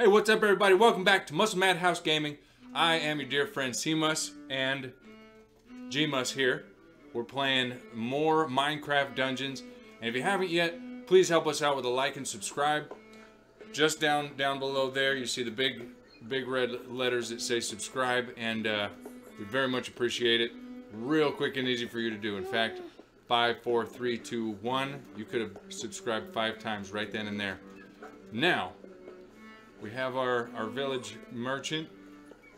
Hey, what's up, everybody? Welcome back to Musel Madhouse Gaming. I am your dear friend C-Mus and G-Mus here. We're playing more Minecraft Dungeons, and if you haven't yet, please help us out with a like and subscribe. Just down down below there, you see the big big red letters that say subscribe, and uh, we very much appreciate it. Real quick and easy for you to do. In fact, five, four, three, two, one. You could have subscribed five times right then and there. Now, we have our, our village merchant.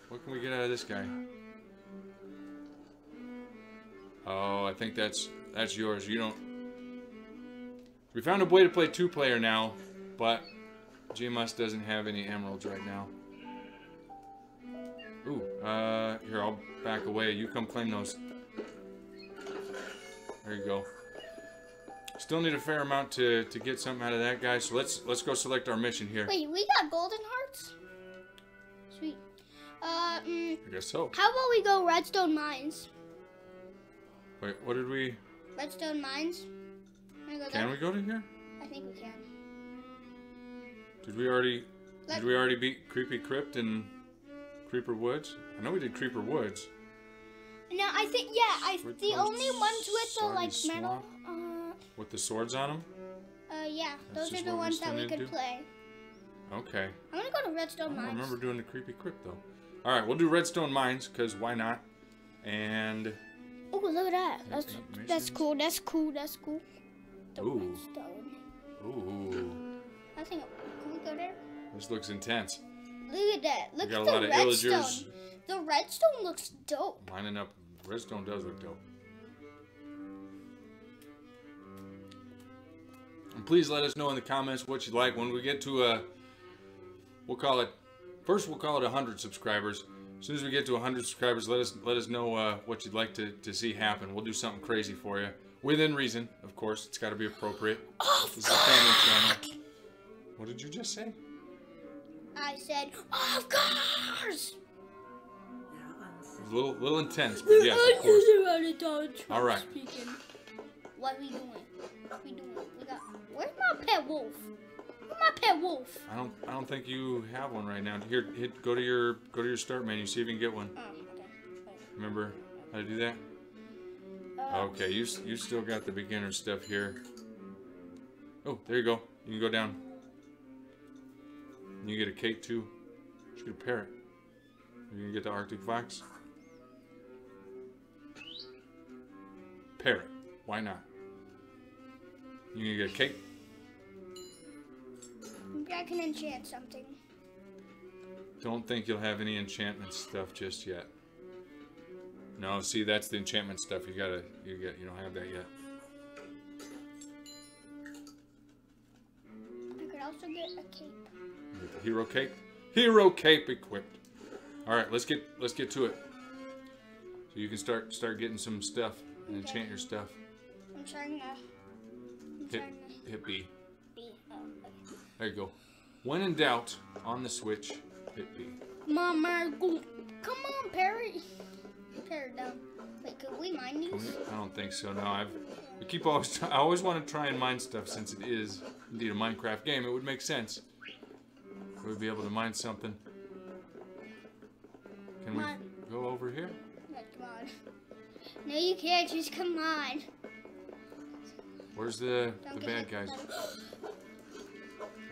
What can we get out of this guy? Oh, I think that's that's yours. You don't. We found a way to play two player now, but G-Mus doesn't have any emeralds right now. Ooh, uh, here, I'll back away. You come claim those. There you go. Still need a fair amount to, to get something out of that guy, so let's let's go select our mission here. Wait, we golden hearts? Sweet. Uh, mm, I guess so. how about we go redstone mines? Wait, what did we... Redstone mines? Wanna go Can we go to here? I think we can. Did we already... Let- Did we already beat Creepy Crypt and Creeper Woods? I know we did Creeper Woods. No, I think yeah. I Where'd the only ones with the like metal. Uh, With the swords on them? uh, yeah. That's Those are the ones that we could do? play. Okay. I'm gonna go to redstone don't remember doing the Creepy Crypt, though. Alright, we'll do Redstone Mines, because why not? And... Oh, look at that. That's that's cool. That's cool. That's cool. The Ooh. redstone. Ooh. I think. Can we go there? This looks intense. Look at that. Look We got at a the lot of redstone. illagers The redstone looks dope. lining up. Redstone does look dope. And please let us know in the comments what you like. When we get to a, we'll call it, first we'll call it 100 subscribers. As soon as we get to 100 subscribers, let us let us know uh, what you'd like to, to see happen. We'll do something crazy for you. Within reason, of course. It's got to be appropriate. Of This is a family channel. What did you just say? I said, of course. A little, little intense, but yes, of course. All right. What are we doing? What are we doing? We got. Where's my pet wolf? My pet wolf? I don't I don't think you have one right now. Here, hit go to your go to your start menu, see if you can get one. Oh, okay. Remember how to do that? Uh, Okay, you you still got the beginner stuff here. Oh, there you go. You can go down. You get a cake too. You get a parrot. You can get the Arctic fox. Parrot. Why not? You can get a cake. Can enchant something. Don't think you'll have any enchantment stuff just yet. No, see, that's the enchantment stuff. You gotta, you get, you don't have that yet. I could also get a cape. Get the hero cape. Hero cape equipped. All right, let's get, let's get to it. So you can start, start getting some stuff and enchant your stuff. I'm trying to. I'm Hit, trying to hit B. be. Oh, okay. There you go. When in doubt, on the switch, hit B. Go. Come on, Perry. Perry down. Wait, could we mine these? I don't think so. No, I've. We keep always. I always want to try and mine stuff since it is indeed a Minecraft game. It would make sense. We'd be able to mine something. Can we go over here? Yeah, come on. No, you can't. Just come on. Where's the Don't the bad guys?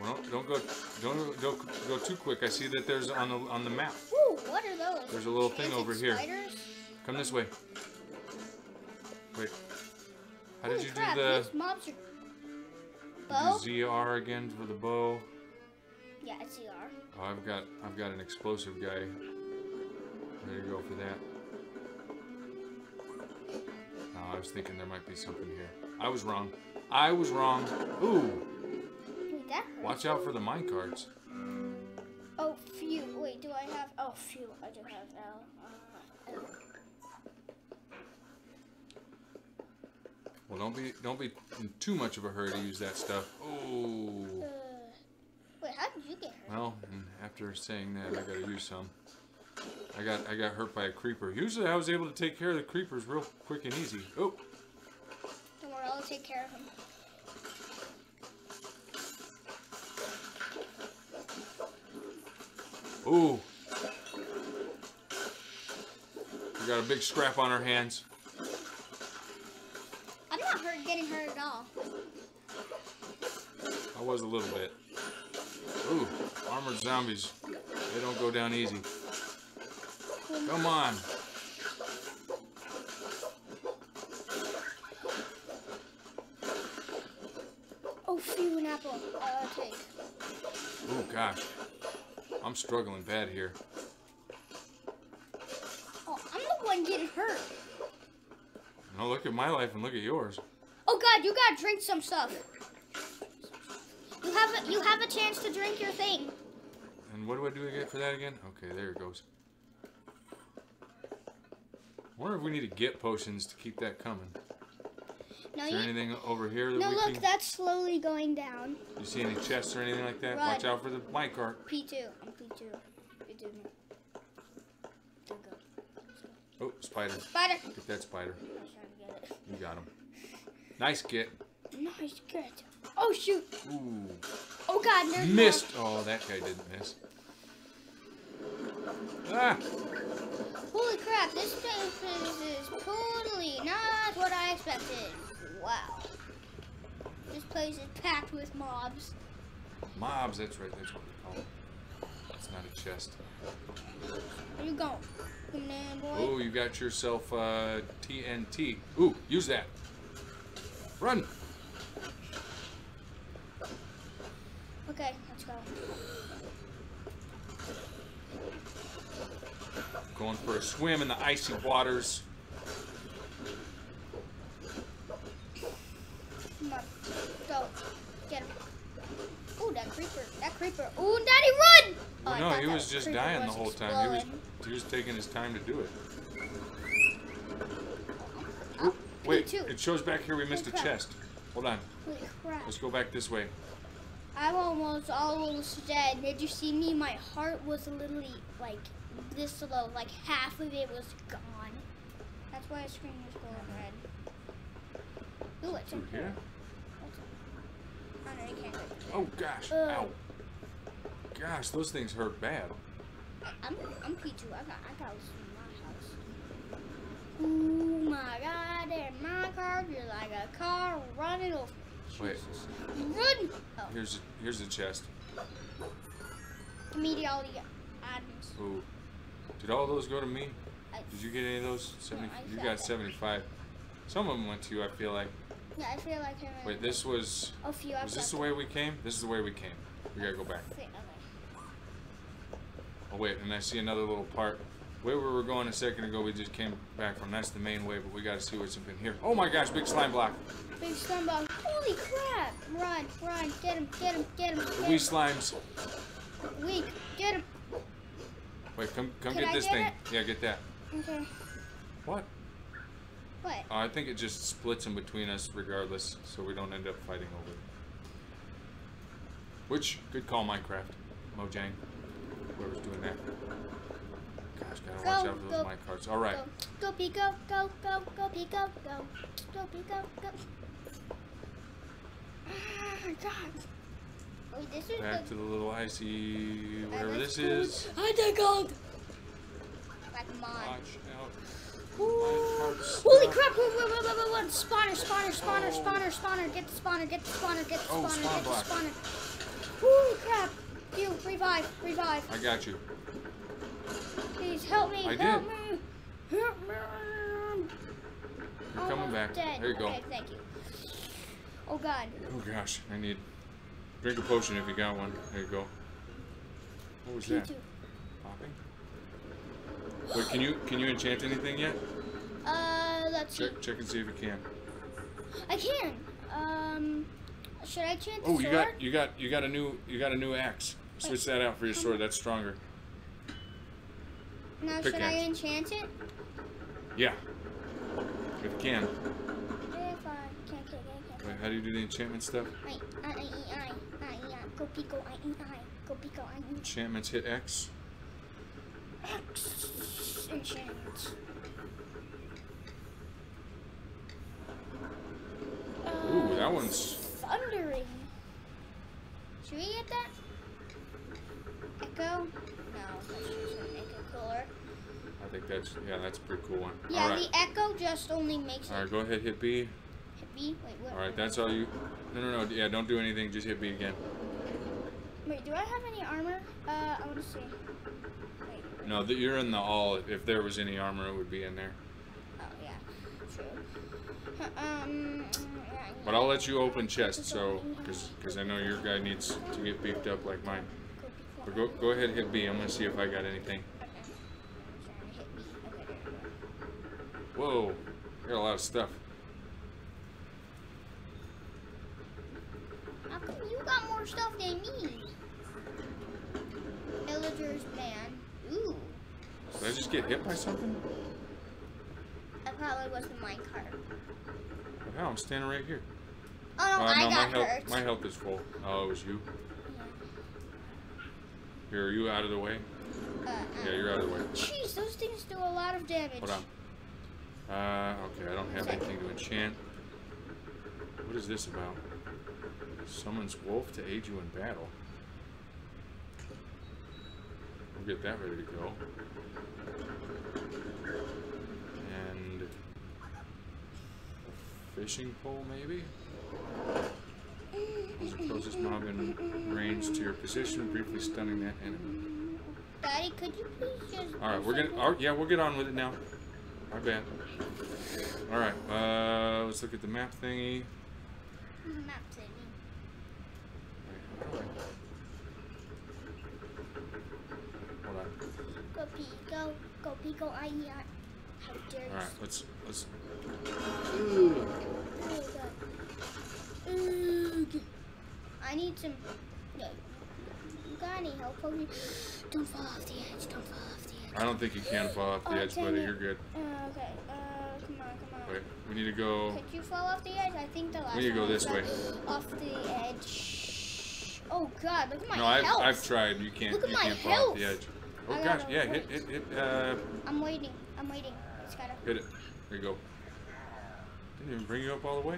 Well, don't, don't go. Don't, don't go too quick. I see that there's on the on the map. Ooh, what are those? There's a little thing over here. Spiders? Come this way. Wait. How did you crap, do the these mobs are. Bow? ZR again for the bow? Yeah, it's ZR. Oh, I've got I've got an explosive guy. There you go for that. Oh, I was thinking there might be something here. I was wrong. I was wrong. Ooh, that hurt. watch out for the mine carts. Oh, phew. Wait, do I have? Oh, phew. I do have L. Uh, L. Well, don't be don't be in too much of a hurry to use that stuff. Oh. Uh, wait, how did you get hurt? Well, after saying that, I gotta use some. I got I got hurt by a creeper. Usually, I was able to take care of the creepers real quick and easy. Oh, Don't worry, I'll take care of him. Ooh. We got a big scrap on our hands. I'm not hurt, getting hurt at all. I was a little bit. Ooh, armored zombies. They don't go down easy. Come on. Oh, phew, an apple. Uh, take. Oh gosh. I'm struggling bad here. Oh, I'm the one getting hurt. Now look at my life and look at yours. Oh God, you gotta drink some stuff. You have a, you have a chance to drink your thing. And what do I do to get for that again? Okay, there it goes. I wonder if we need to get potions to keep that coming. No, Is there you. anything over here that No, look, can? that's slowly going down. You see any chests or anything like that? Run. Watch out for the minecart. P2. I'm P2. P2 now. There we go. Oh, spider. Spider. Get that spider. I was trying to get You got him. Nice get. Nice, good. Oh shoot. Ooh. Oh God, there's more. Missed. Oh, that guy didn't miss. Ah. Holy crap, this place is totally not what I expected. Wow. This place is packed with mobs. Mobs. That's right. That's what we call them. Not a chest. Where you going? Coming in, boy. Oh, you got yourself uh, TNT. Ooh, use that. Run. Okay, let's go. Going for a swim in the icy waters. I no, he was just dying the whole time. He was he was taking his time to do it. Ah, oh, Ooh, wait, it shows back here we missed a crap. chest. Hold on. Holy crap. Let's go back this way. I'm almost almost dead. Did you see me? My heart was literally like this low. Like half of it was gone. That's why the screen was going red. Ooh, it's in here? Oh no, you can't. Oh gosh. Ugh. Ow. Gosh, those things hurt bad. I'm I'm P2. I got I got this in my house. Ooh my god, in my car, you're like a car running over. Wait. Run! Oh, Here's here's the chest. all the items. Ooh. Did all those go to me? I, Did you get any of those? 70, I you got got 75. Some of them went to you, I feel like. yeah, I feel like I'm. Wait, this was. Oh, few. Was this the way we came? This is the way we came. We gotta go back. Uh, Oh wait, and I see another little part. Where we were going a second ago, we just came back from. That's the main way, but we gotta see what's up in here. Oh my gosh, big slime block. Big slime ball. Holy crap! Run, run, get him, get him, get him. Get him. slimes. Weak, get him. Wait, come come Can get I this get thing. it? Yeah, get that. Okay. What? What? Uh, I think it just splits in between us regardless, so we don't end up fighting over it. Which, good call, Minecraft. Mojang. Whoever's doing that. Gosh, gotta watch Go, out for those go, minecarts. Alright. Go, go, Pico, go, go, go, Pico, go, go, Pico, go. Oh my God. Oh, this is Back the. to the little icy whatever let's this go. is. I take gold. Like mine. Watch out. Ooh. Minecarts. Holy Stop. crap! Wait, wait, wait, wait, wait, wait. Spawner, spawner, spawner, spawner, spawner. Get the spawner, get the spawner, get the Oh, spawner, spawn get the block. spawner. Holy crap! You, revive, revive. I got you. Please help me, I help did. me. Help me. You're coming back. Dead. There you go. Okay, thank you. Oh God. Oh gosh, I need. Drink a potion if you got one. There you go. What was that? P2. Popping? Wait, can you can you enchant anything yet? Uh, let's see. Check check and see if you can. I can. Um, should I chant the Oh, sword? you got you got you got a new you got a new axe. Switch that out for your sword. That's stronger. now, should I enchant it? Yeah. If you can. If I can't, can't, Wait, how do you do the enchantment stuff? I, I, I, I, I, I, go pico, I, I, go pico, I, Enchantments hit X. X, enchant. Ooh, that one's thundering. Should we get that? echo? No, that's just gonna make it cooler. I think that's yeah, that's a pretty cool one. Yeah, all right, the echo just only makes Alright, go ahead, hit B. hit B. Wait, what? All right, that's all you. No, no, no. Yeah, don't do anything. Just hit B again. Wait, do I have any armor? Uh, I want to see. Wait. No, that you're in the all. If there was any armor, it would be in there. Oh yeah, true. Um. yeah, But I'll let you open chests, so because I know your guy needs to get beefed up like mine. But go go ahead, hit B. I'm gonna see if I got anything. Okay. Sorry, hit me. Okay, there Whoa, got a lot of stuff. How come you got more stuff than me? Villagers man. Ooh. Did I just get hit by something? That probably was the minecart. The hell? I'm standing right here. Oh no, Uh, I no, my got health hurt. my health is full. Oh, it was you. Here, are you out of the way? Uh, uh, Yeah, you're out of the way. Jeez, those things do a lot of damage. Hold on. Uh, okay, I don't have anything to enchant. What is this about? Summons wolf to aid you in battle. We'll get that ready to go. And a fishing pole, maybe? As the closest mob in range to your position, briefly stunning that enemy. Daddy, could you please just? All right, we're gonna. Oh, yeah, we'll get on with it now. My bad. All right, uh, let's look at the map thingy. Map thingy. Wait, Hold on. Go Pico, go Pico, I I. How dare you? All right, let's let's. Oh, God. Ugh. I need some. No. You got any help for me? Don't fall off the edge. Don't fall off. I don't think you can fall off the Oh, edge, buddy. You're good. Uh, okay. Uh, come on, come on. Wait, we need to go. Could you fall off the edge? I think the last We need to go this way. Off the edge. Oh God! Look at my No, I've health. I've tried. You can't Look at you my can't fall off the edge. Oh I gosh, yeah, hit hit hit. Uh, I'm waiting. I'm waiting. It's gotta. hit it. There you go. Didn't even bring you up all the way.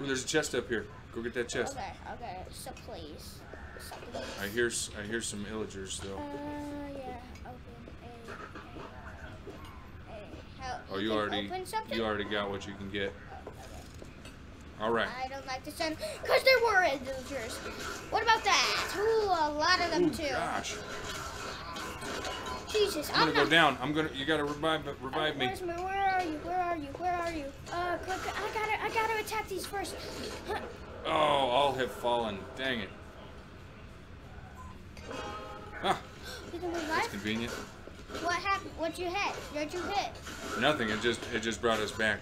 Ooh, there's a chest up here. Go get that chest. Okay. Okay. So please. So please. I hear I hear some illagers though. Uh, yeah. Open. How, Oh, you can already you already got what you can get. Oh, okay. All right. I don't like the sun because there were villagers. What about that? Ooh, a lot of them Ooh, too. gosh. Jesus, I'm I'm, gonna go not. down. I'm gonna. You gotta revive revive me. Where are you? Where are you? Where are you? Uh, quick! I gotta, I gotta attack these first. Huh. Oh, all have fallen. Dang it. Ah, You that's convenient. What happened? What'd you hit? What'd you hit? Nothing. It just it just brought us back.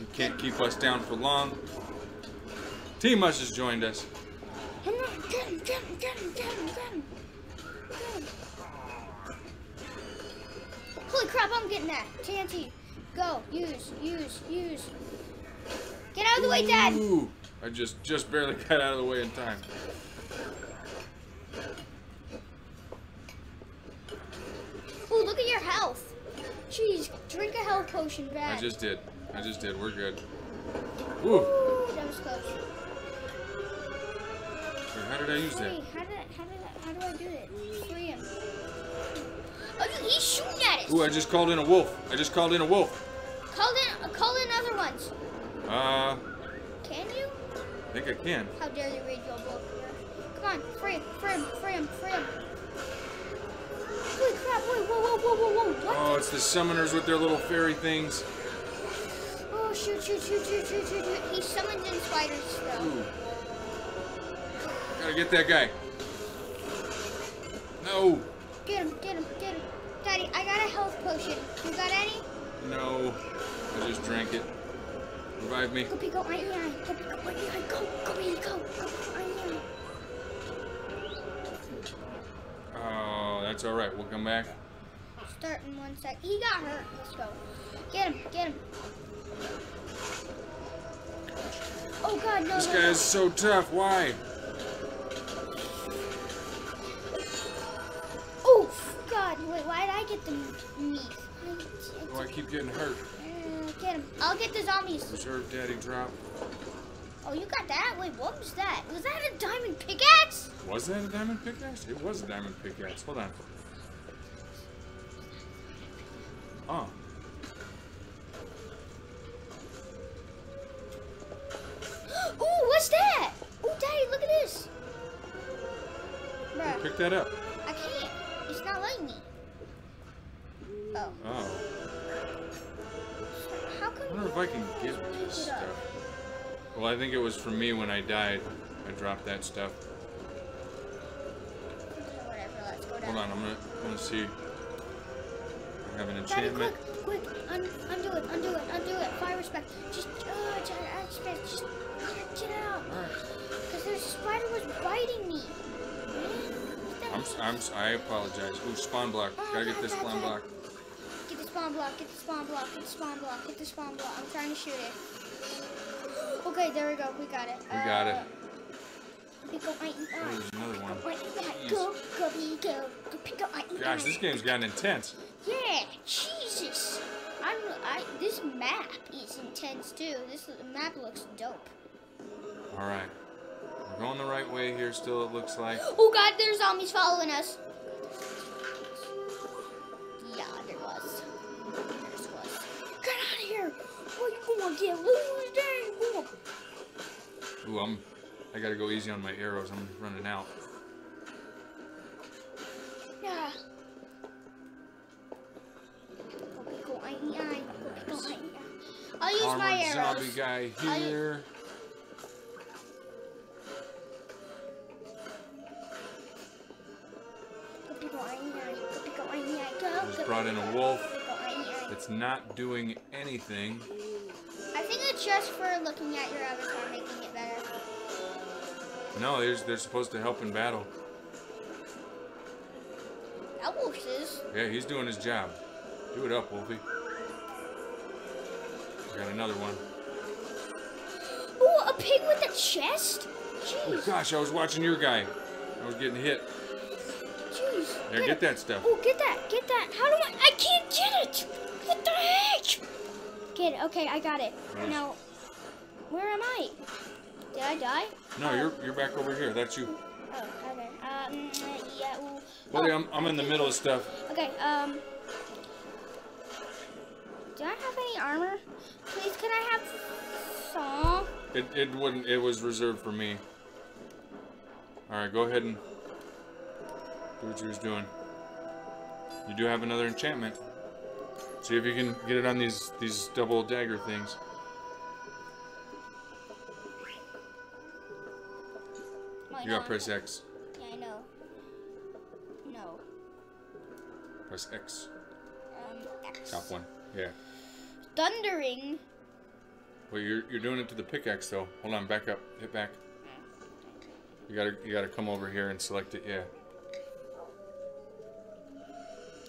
You can't keep us down for long. G-Mus has joined us. Come on, get him, get him, get him, get him, get him. Get him. Holy crap! I'm getting that. TNT. Go. Use. Use. Use. Get out of the way, Dad. Ooh, I just just barely got out of the way in time. Drink potion, Dad. I just did. I just did. We're good. Ooh, Ooh, that was close. wait, how did I use that? How did I, how did I, how do I do it? Free him. Oh, dude, he's shooting at us. Ooh, I just called in a wolf. I just called in a wolf. Call in, uh, call in other ones. Uh, Can you? I think I can. How dare you read your book? Come on, free him, free him, free him, free him. Holy crap! Wait, whoa, whoa, whoa, whoa, whoa! What? Oh, it's the summoners with their little fairy things. Oh, shoot, shoot, shoot, shoot, shoot, shoot, shoot. He summoned in spiders still. Ooh. Gotta get that guy. No, Get him, get him, get him. Daddy, I got a health potion. You got any? no. I just drank it. Revive me. Go, P, go, I, I, go, P, go, I, I, go, go, P, go, go, That's all right. We'll come back. Start in one sec. He got hurt. Let's go. Get him, get him. Oh God, no, This no, guy no. is so tough. Why? Oh, God, wait, why did I get the meat? Oh, I keep getting hurt. uh, get him. I'll get the zombies. Reserve daddy drop. Oh, you got that? Wait, what was that? Was that a diamond pickaxe? Was that a diamond pickaxe? It was a diamond pickaxe. Hold on. Oh. Ooh, what's that? Ooh, Daddy, look at this. Bruh, Pick that up. I can't. It's not letting me. Oh. Oh. How come I wonder if I can get this Pick it up. stuff. Well, I think it was for me when I died. I dropped that stuff. Whatever, let's go down. Hold on, I'm gonna, I'm gonna see. I have an Daddy, quick, quick, un undo it, undo it, undo it. Fire respect. Just, uh, just, respect. Just get out. Alright. Because there's a spider was biting me. I'm, I'm, I apologize. Ooh, spawn block. Gotta get this spawn block. Get the spawn block, get the spawn block, get the spawn block, get the spawn block. I'm trying to shoot it. Okay, there we go. We got it. We got it. Uh, I, Oh, there's another one. Go, go, go, go, go, pico, I, Gosh, this game's gotten intense. Yeah, Jesus. I'm, I, this map is intense too. This map looks dope. Alright. We're going the right way here still, it looks like. Oh God, there's zombies following us. Yeah, there was. There was. Get out of here! You gonna get loose. Ooh, I'm. I gotta go easy on my arrows. I'm running out. Yeah. Go pickle, ay, ay. Go pickle, ay, ay. I'll use my arrows. zombie guy here. Go pickle, ay, ay. Go pickle, ay, ay. Go, Just brought in a wolf. go pickle, ay, ay. It's not doing anything. I think it's just for looking at your avatar, making it better. No, they're, they're supposed to help in battle. That wolf is. Yeah, he's doing his job. Do it up, Wolfie. Got another one. Ooh, a pig with a chest? Oh gosh, I was watching your guy. I was getting hit. jeez. There, get that stuff. Oh, get that, get that. How do I? I can't get it. What the heck? It. Okay, I got it. Nice. Now, where am I? Did I die? No, you're you're back over here. That's you. Oh, okay. Um, yeah. Buddy, Oh, I'm, I'm in the middle of stuff. Okay. Um. Do I have any armor? Please, can I have some? It, it wouldn't. It was reserved for me. All right, go ahead and do what you was doing. You do have another enchantment. See if you can get it on these these double dagger things. You got not? press X. Yeah, I know. No. Press X. Um, X. Top one. Yeah. Thundering. Well, you're you're doing it to the pickaxe though. Hold on, back up. Hit back. You gotta you gotta come over here and select it. Yeah.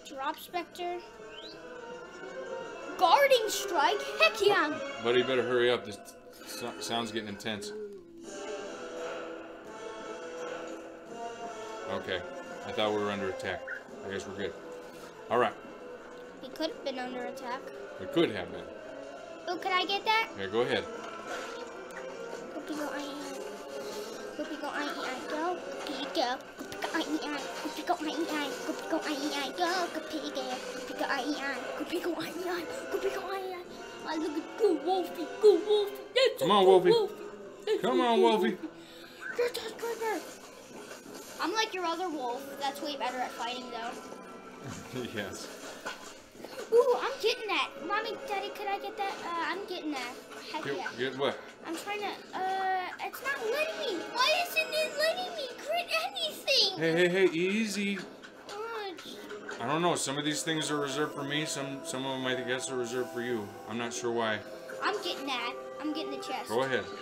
Drop Spectre. Guarding Strike? Heck yeah! Buddy, you better hurry up. This sound's getting intense. Okay. I thought we were under attack. I guess we're good. All right. He could have been under attack. We could have been. Oh, could I get that? Yeah, go ahead. Go. Go, I, go. Go. Go, I, I. Go, I, I. Go, I, look at Wolfie, Wolfie. That's Come on, Wolfie. Come on, Wolfie. Get that quicker. I'm like your other wolf. That's way better at fighting, though. yes. Ooh, I'm getting that. Mommy, Daddy, could I get that? Uh, I'm getting that. Heck Get, yeah. get what? I'm trying to, uh, it's not letting me. Why isn't it letting me crit anything? Hey, hey, hey, easy. I don't know. Some of these things are reserved for me. Some some of them I guess are reserved for you. I'm not sure why. I'm getting that. I'm getting the chest. Go ahead. Ooh.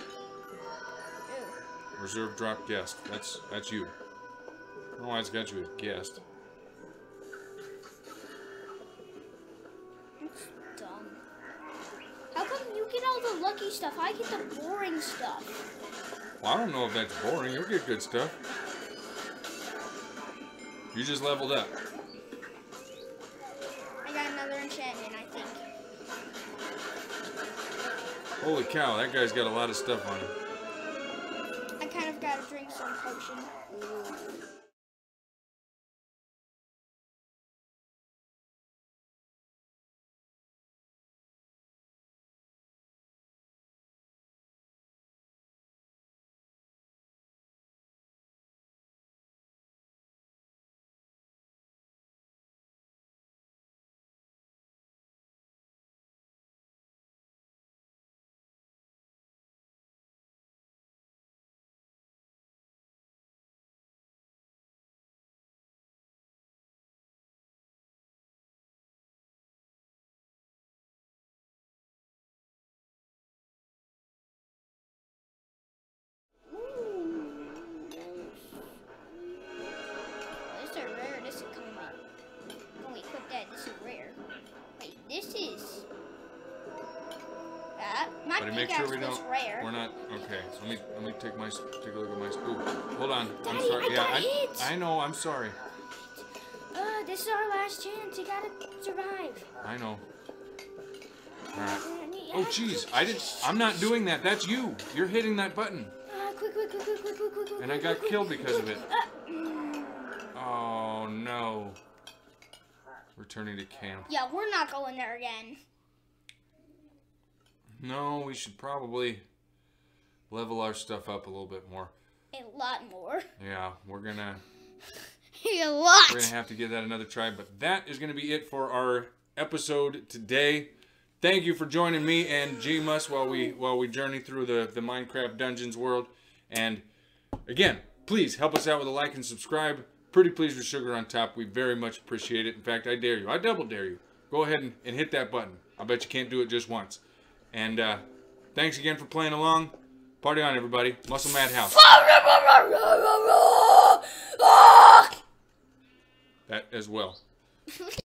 Reserve drop guest. That's that's you. I don't know why it's got you as guest. You get all the lucky stuff? I get the boring stuff. Well, I don't know if that's boring. You'll get good stuff. You just leveled up. I got another enchantment, I think. Holy cow, that guy's got a lot of stuff on him. I kind of got to drink some potion. I Let me make sure we don't. Rare. We're not okay. Let me let me take my take a look at my. Ooh, hold on. Daddy, I'm sorry. I yeah, I. I know. I'm sorry. Uh, this is our last chance. You gotta survive. I know. Oh, jeez. I did. I'm not doing that. That's you. You're hitting that button. Ah, quick, quick, quick, quick, quick, quick. And I got killed because of it. Oh no. Returning to camp. Yeah, we're not going there again. No, we should probably level our stuff up a little bit more. A lot more. Yeah, we're gonna a lot. we're gonna have to give that another try. But that is gonna be it for our episode today. Thank you for joining me and G Mus while we while we journey through the the Minecraft Dungeons world. And again, please help us out with a like and subscribe. Pretty please with sugar on top. We very much appreciate it. In fact, I dare you. I double dare you. Go ahead and, and hit that button. I bet you can't do it just once. And uh, thanks again for playing along. Party on, everybody. Musel Madhouse. That as well.